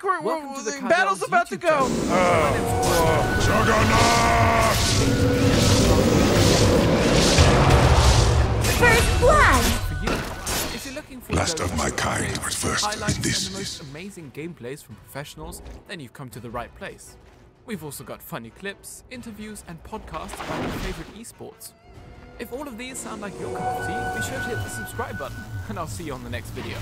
quick! We're, Welcome we're, to the the battle's about to YouTube go. Uh, Juggernaut! First blood! for you. If you're looking for Last of my games, kind, but first in this and the most amazing gameplays from professionals, then you've come to the right place. We've also got funny clips, interviews, and podcasts about your favorite esports. If all of these sound like your cup of tea, be sure to hit the subscribe button, and I'll see you on the next video.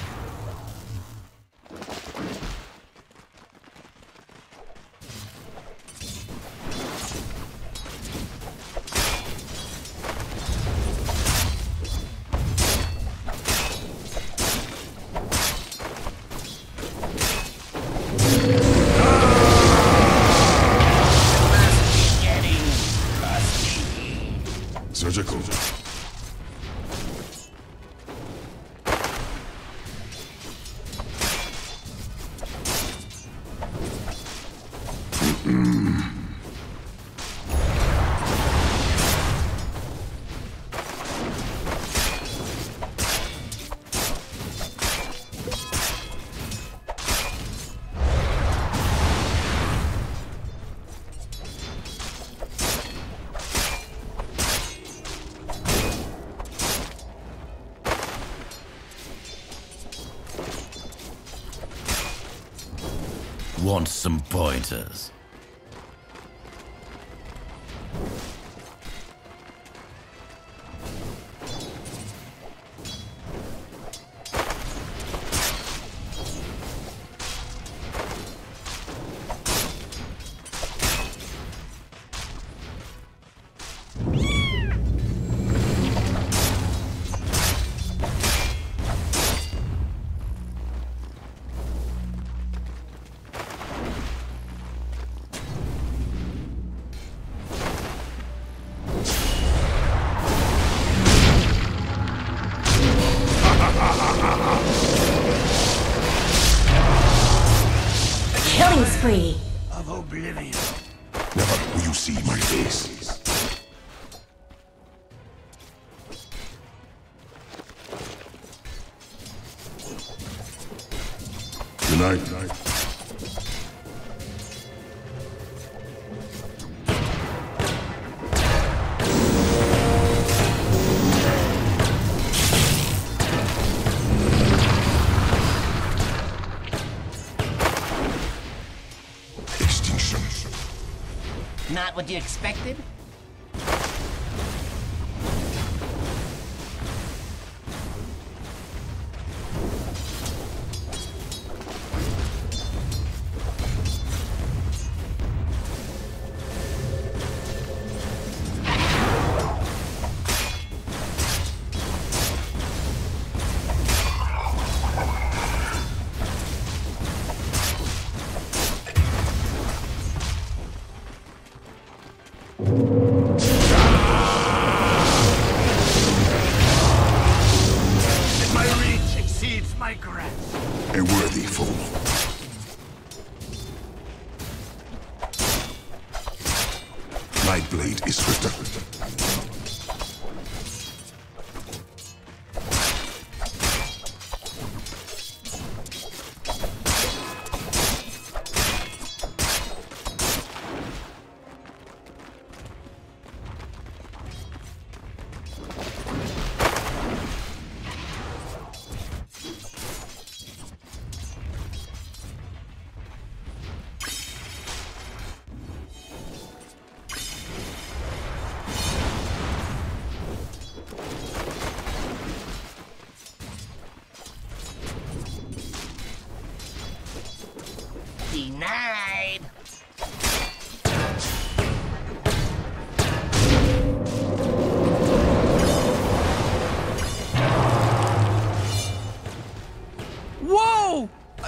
Want some pointers? What you expected?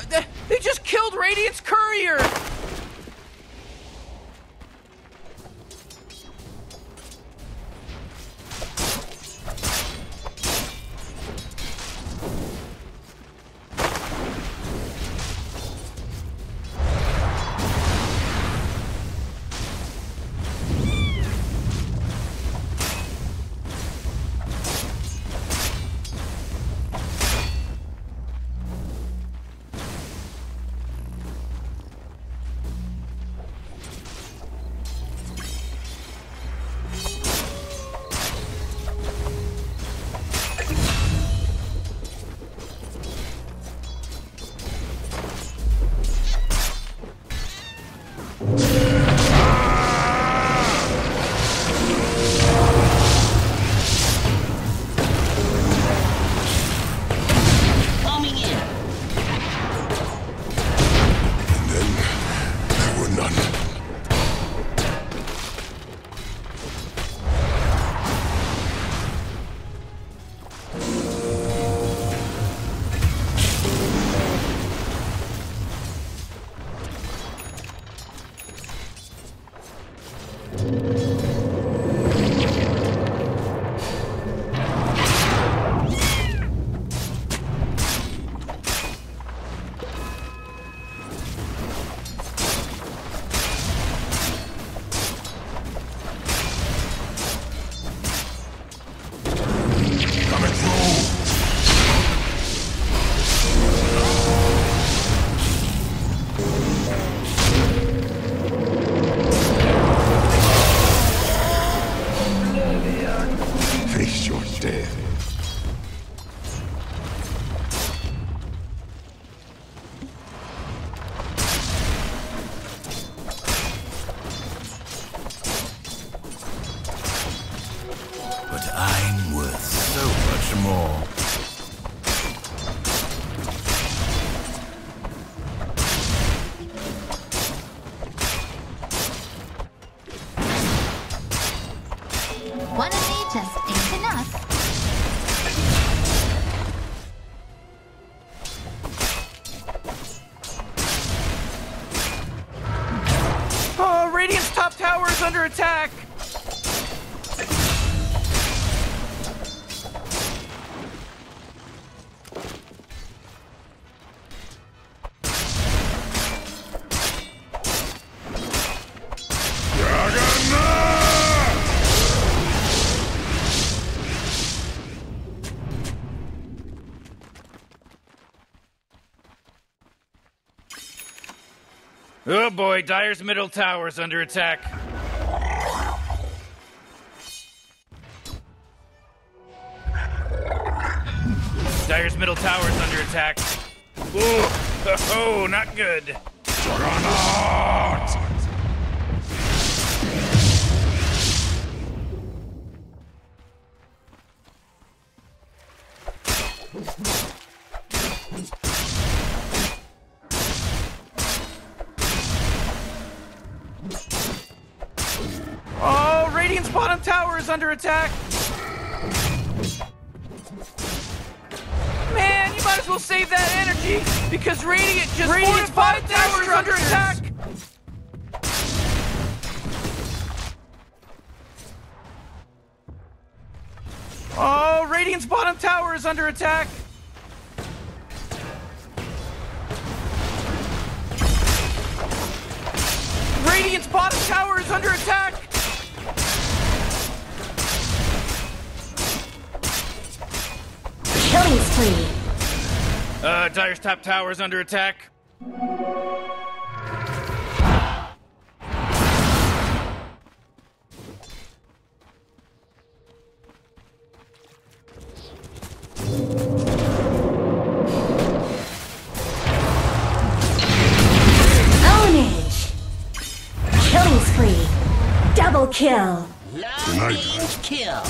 They, they just killed Radiant's courier! Oh boy, Dire's middle tower is under attack. Dire's middle tower is under attack. Ooh, oh, not good. Under attack! Man, you might as well save that energy because Radiant just Radiant's bottom tower is under attack! Oh, Radiant's bottom tower is under attack! Radiant's bottom tower is under attack! Uh, Dire's top tower is under attack. Ownage. Killing spree. Double kill. Long range kill.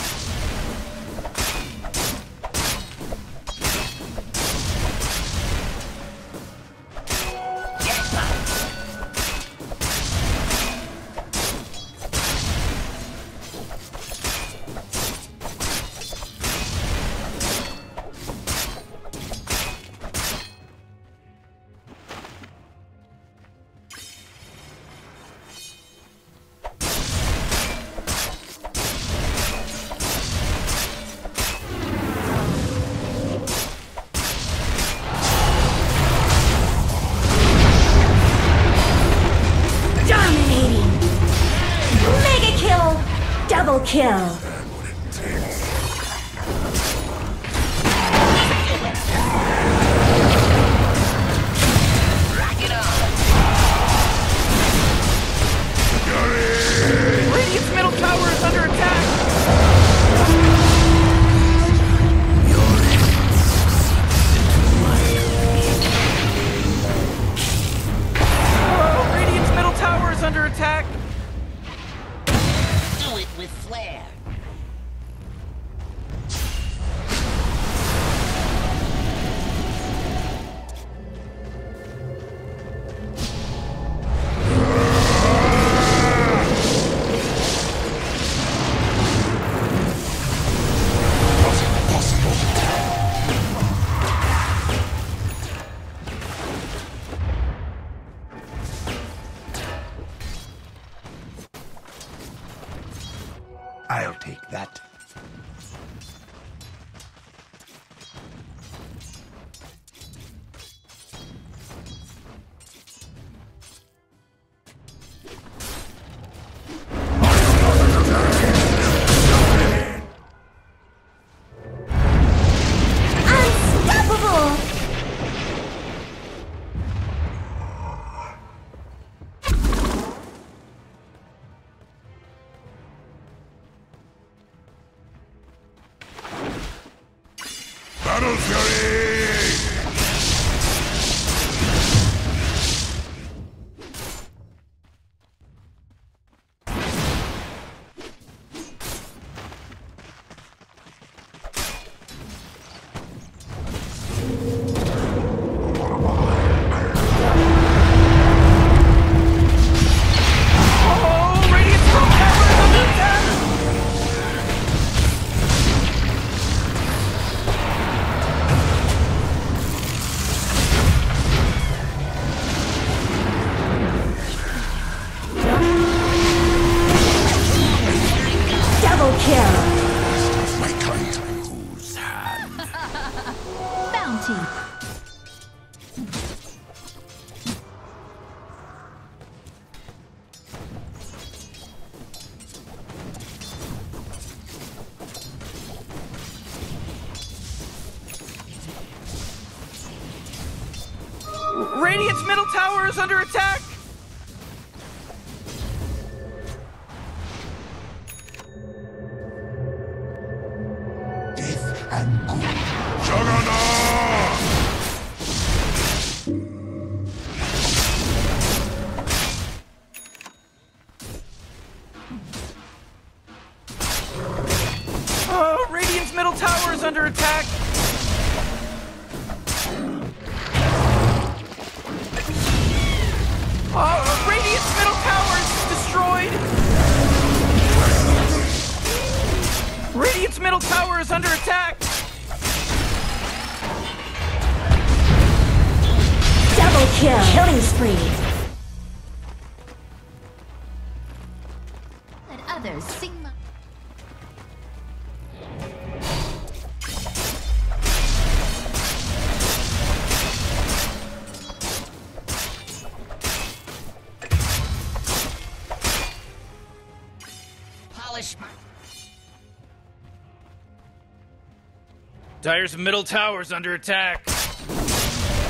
Dire's middle tower's under attack.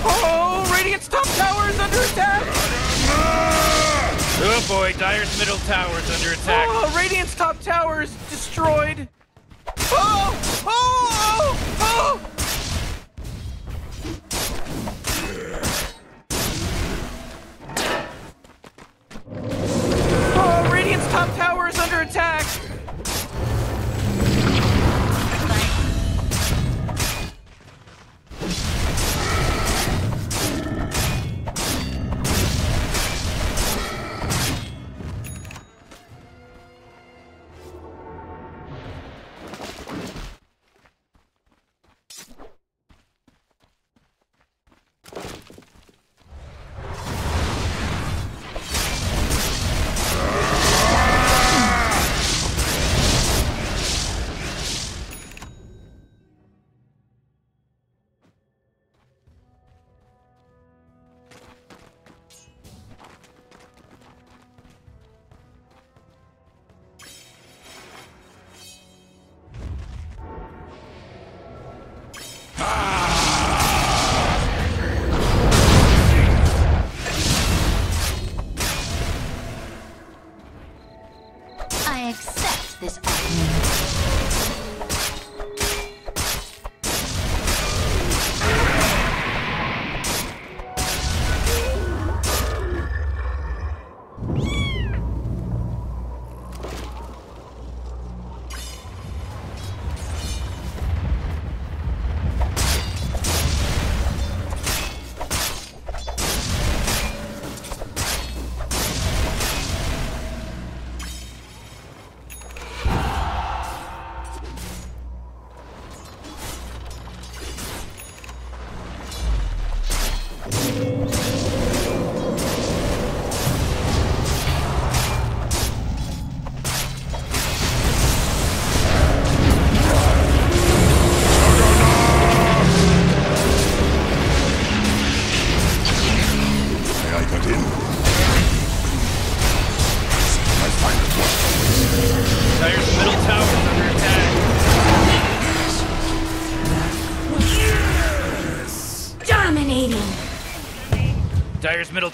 Oh, Radiant's top tower is under attack! Oh boy, Dire's middle tower's under attack. Oh, Radiant's top tower is destroyed! Oh! Oh! Oh! Oh, Radiant's top tower is under attack!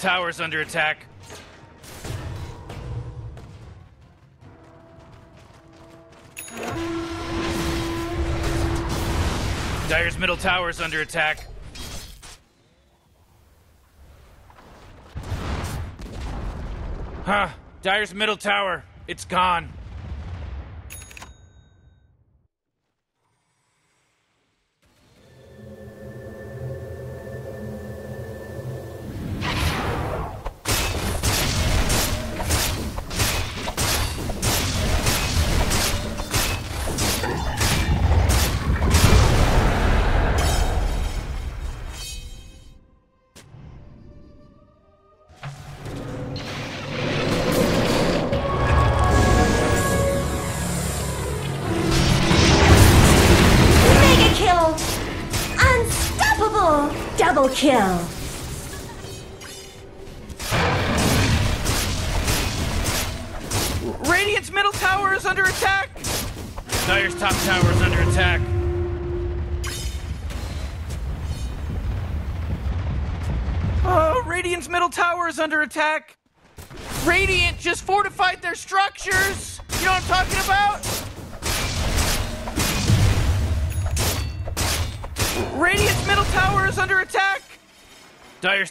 Tower's under attack. Dire's middle tower's under attack. Huh. Dire's middle tower. It's gone.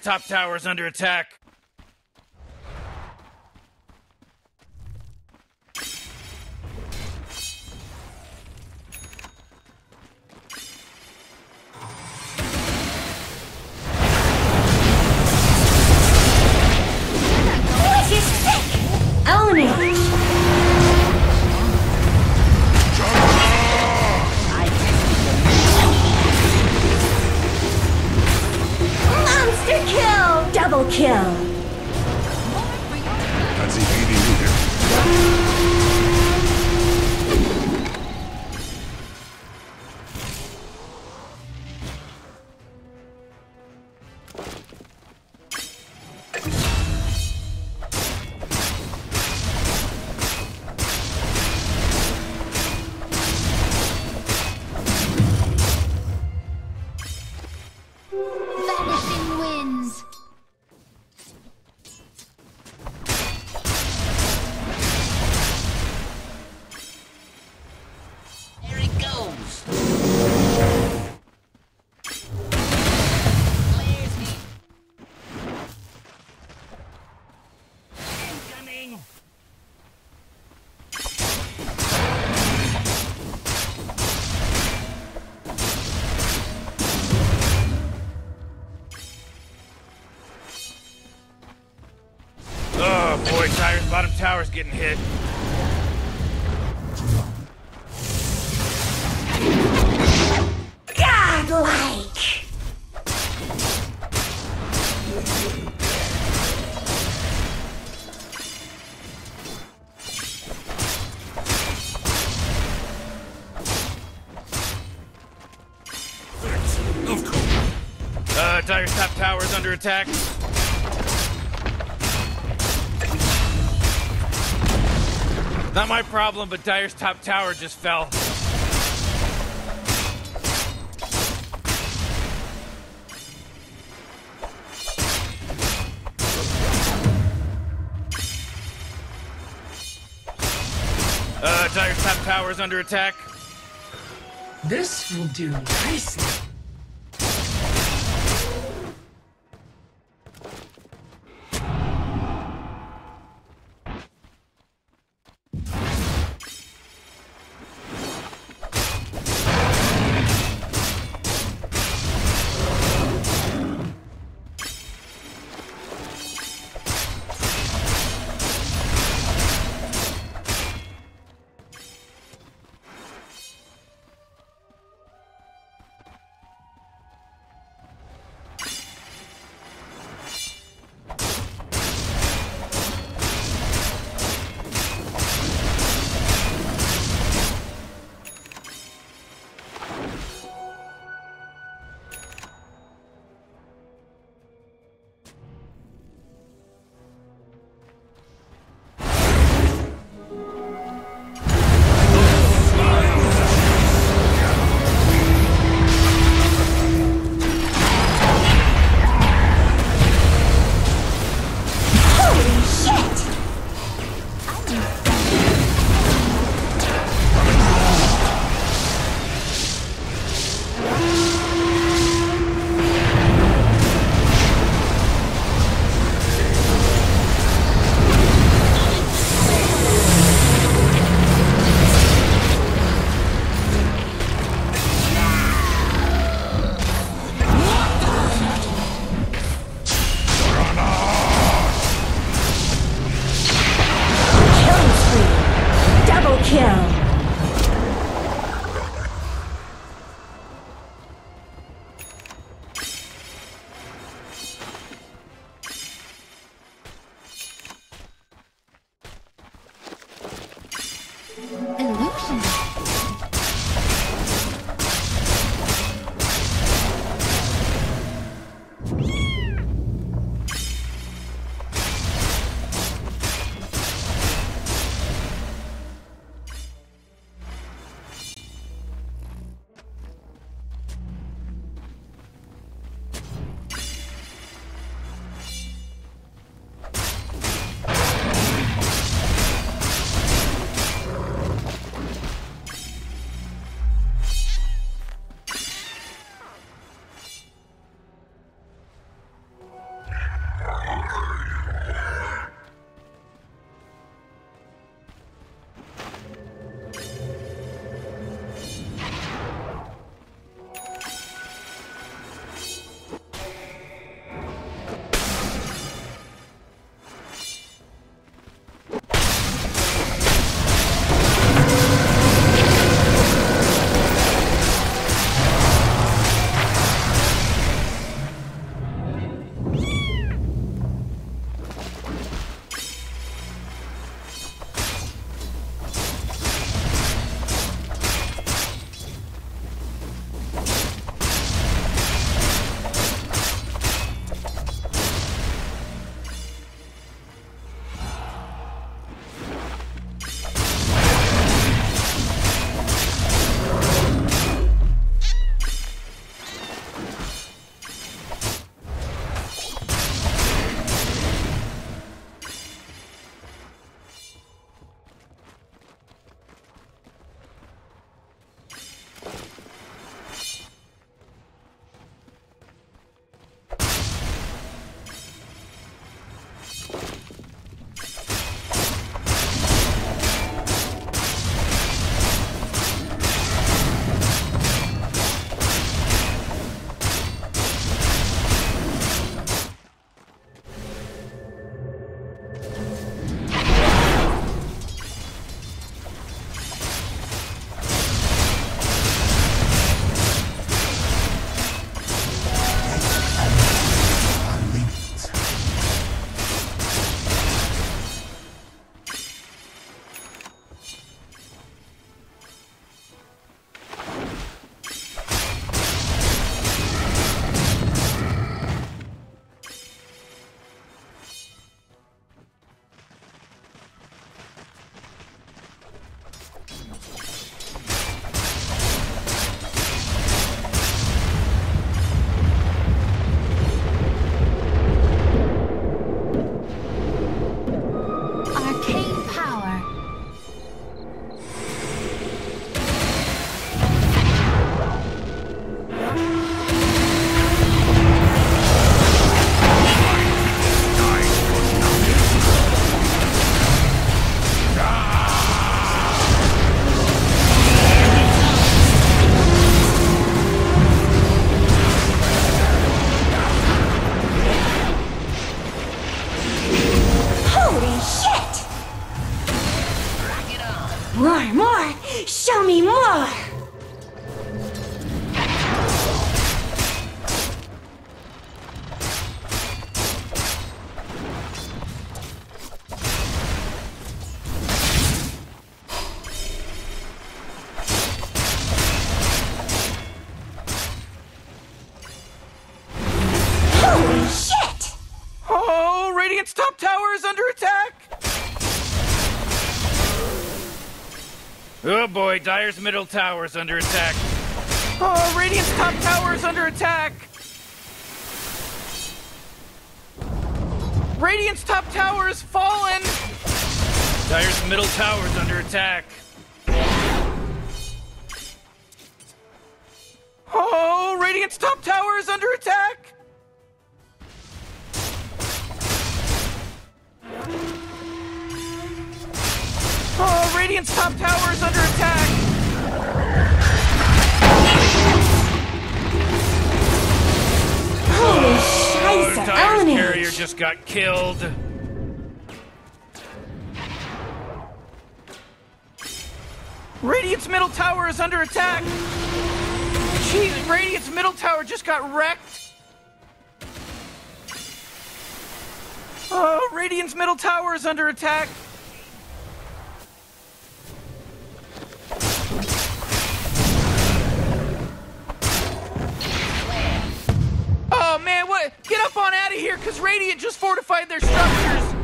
top tower's under attack. under attack. Not my problem, but Dire's top tower just fell. Uh, Dire's top tower is under attack. This will do nicely. Dire's middle tower's under attack. Oh, Radiant's top tower is under attack! Radiant's top tower has fallen! Dire's middle tower's under attack. Oh, Radiant's top tower is under attack! Oh, Radiant's top tower is under attack! Own carrier it! just got killed. Radiant's middle tower is under attack! Jeez, Radiant's middle tower just got wrecked! Oh, Radiant's middle tower is under attack! Get up on out of here, cause Radiant just fortified their structures!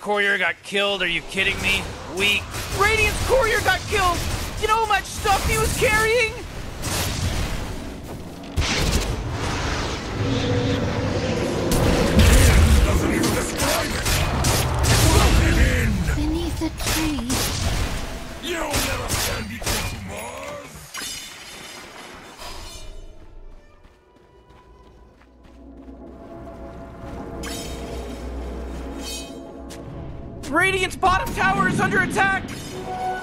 Courier got killed. Are you kidding me? Weak. Radiant's courier got killed! You know how much stuff he was carrying? Doesn't even describe it. Floating in. Beneath a tree. You'll never stand equal to Radiant's bottom tower is under attack!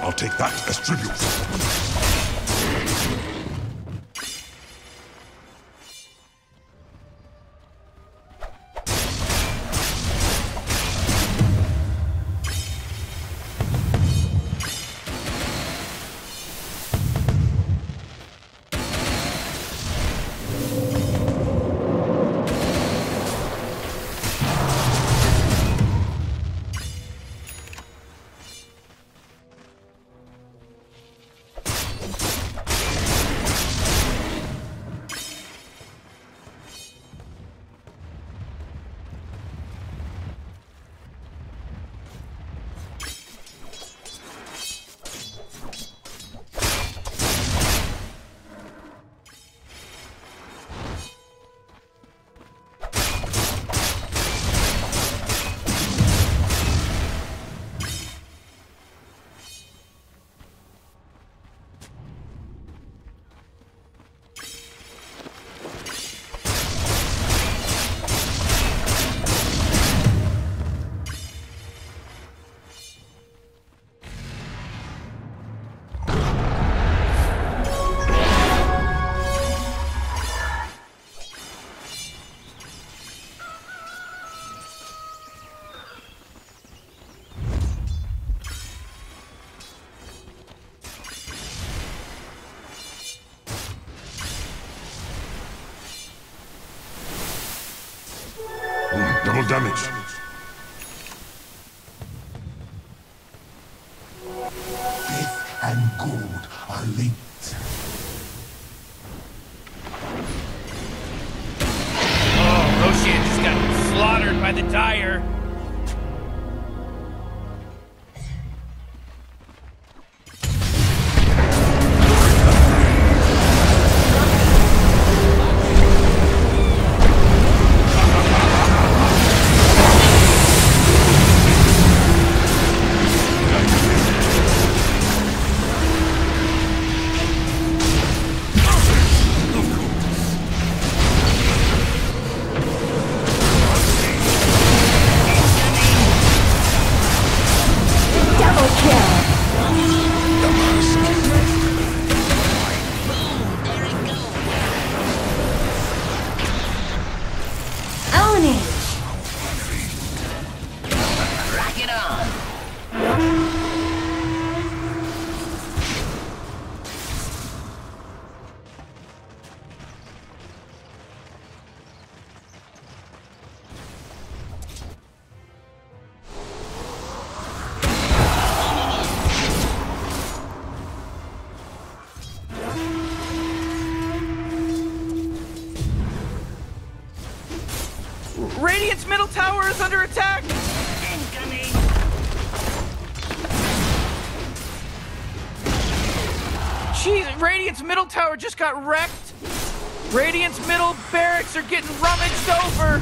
I'll take that as tribute. Damage. Tower is under attack! Incoming. Jeez, Radiant's middle tower just got wrecked! Radiant's middle barracks are getting rummaged over!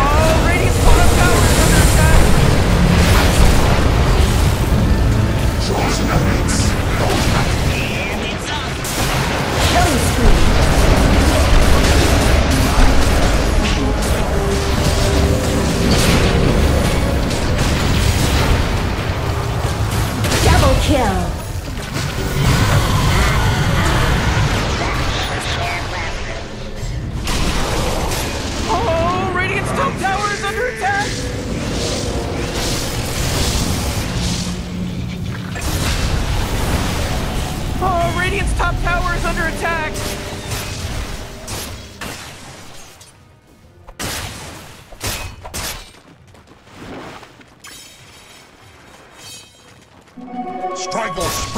Oh, Radiant's bottom tower is under attack! Jaws nuggets. And kill. Strygor sprints.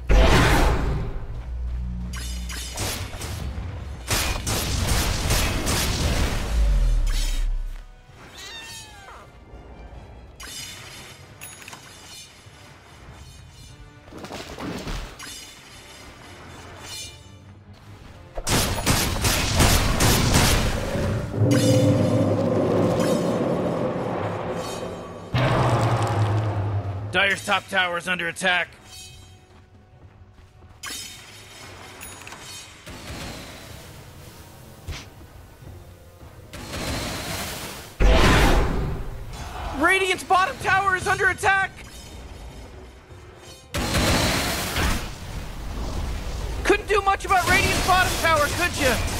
Dire's top tower is under attack. Radiant's bottom tower is under attack! Couldn't do much about Radiant's bottom tower, could you?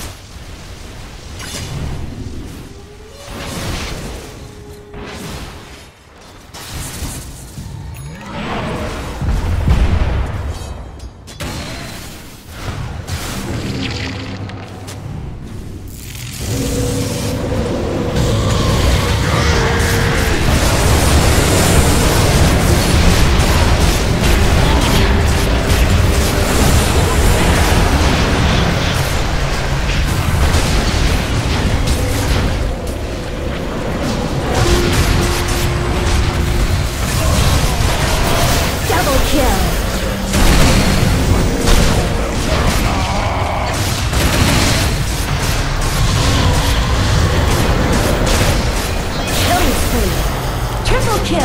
Kill.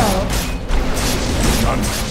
None.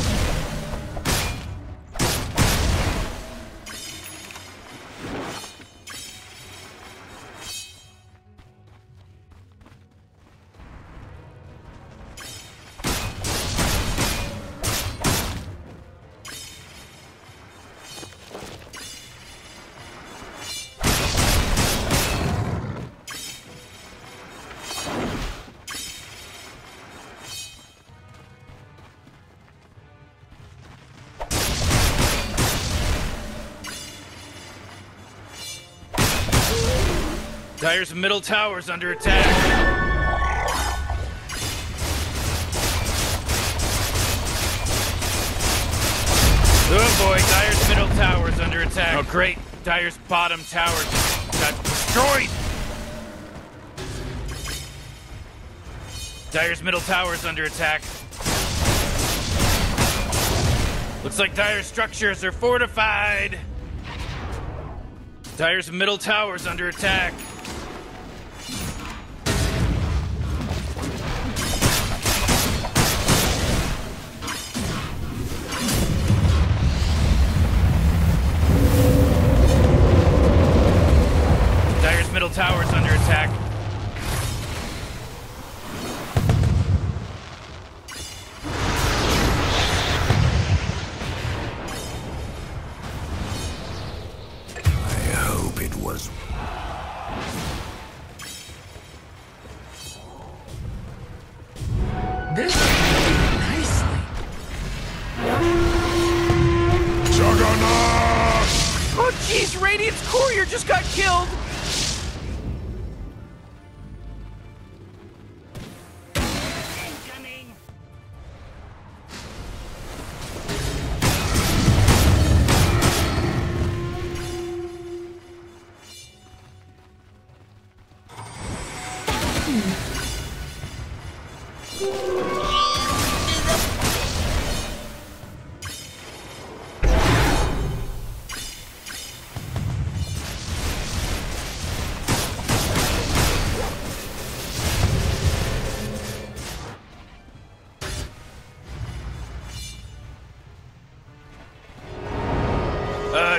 Dire's middle tower's under attack. Oh boy, Dire's middle tower's under attack. Oh great, Dire's bottom tower got destroyed. Dire's middle tower's under attack. Looks like Dire's structures are fortified. Dire's middle tower's under attack.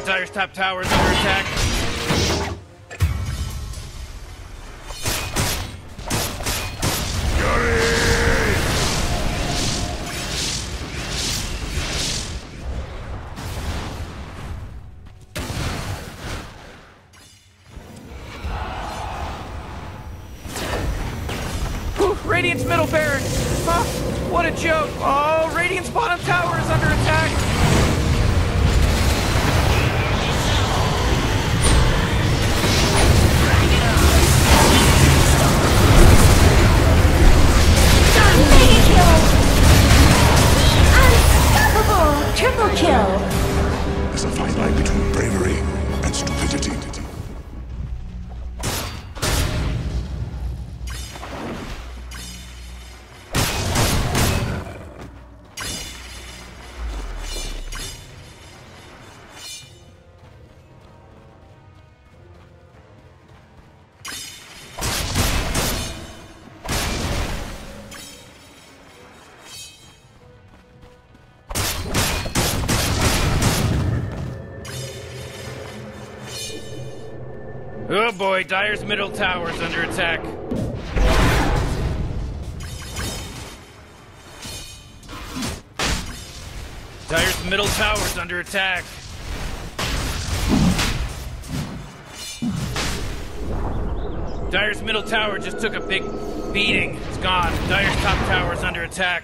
Dire's top tower's under attack. Whew, Radiant's middle barrack! Huh? What a joke! Oh, Radiant's bottom tower Triple kill! There's a fine line between boy, Dire's middle tower's under attack. Dire's middle tower's under attack. Dire's middle tower just took a big beating. It's gone. Dire's top tower's under attack.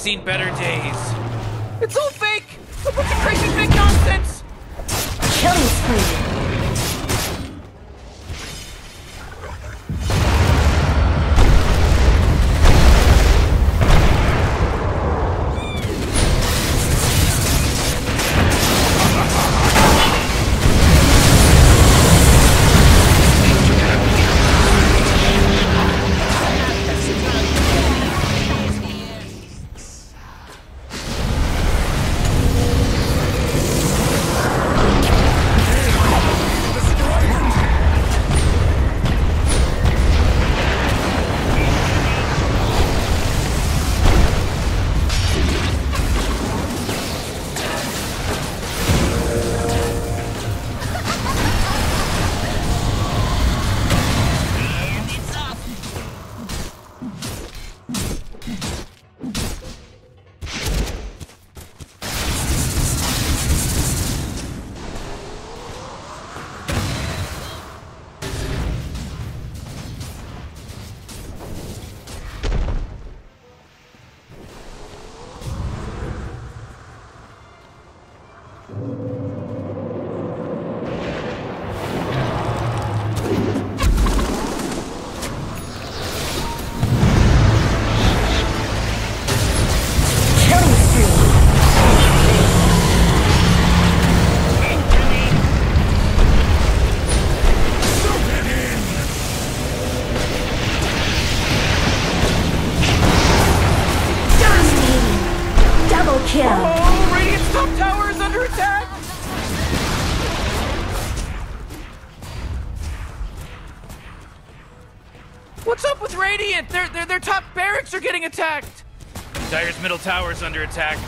seen better days. Barracks are getting attacked! Dire's middle tower is under attack.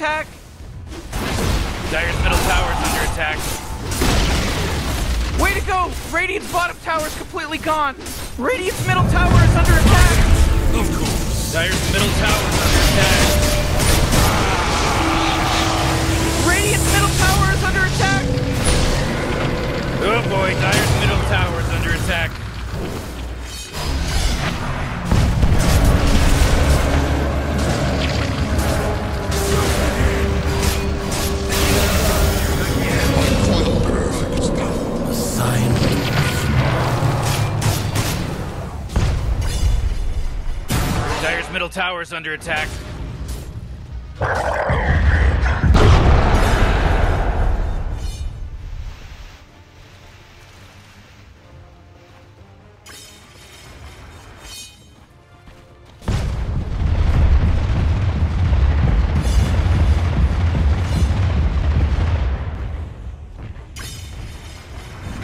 attack? middle middle is under attack. Way to go! Radiant's bottom tower is completely gone. Radiant's middle tower's under attack.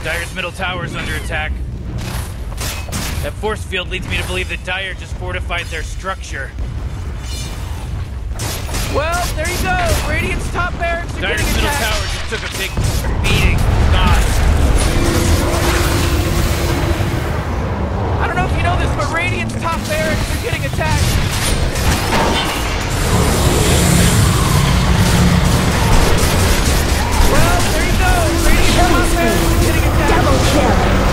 Dire's middle tower's under attack. That force field leads me to believe that Dire just fortified their structure. Well, there you go. Radiant's top barracks are Dire's getting middle tower just took a big beating. God. I don't know if you know this, but Radiant's top barracks are getting attacked. Well, there you go. Radiant's top barracks are getting attacked. Double kill.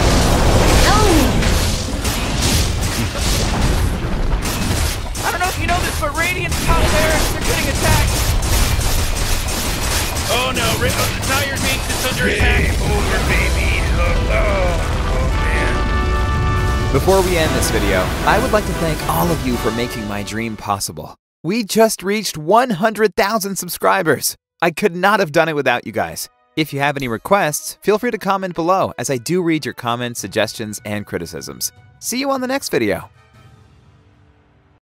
But Radiant's top barracks are getting attacked. Oh no, Ra- Dire's ancient under attack. over, baby. Oh, oh, oh, man. Before we end this video, I would like to thank all of you for making my dream possible. We just reached 100,000 subscribers. I could not have done it without you guys. If you have any requests, feel free to comment below as I do read your comments, suggestions, and criticisms. See you on the next video.